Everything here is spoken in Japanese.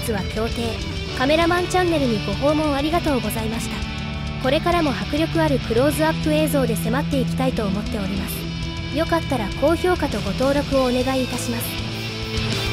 日は協定カメラマンチャンネルにご訪問ありがとうございました。これからも迫力あるクローズアップ映像で迫っていきたいと思っております。よかったら高評価とご登録をお願いいたします。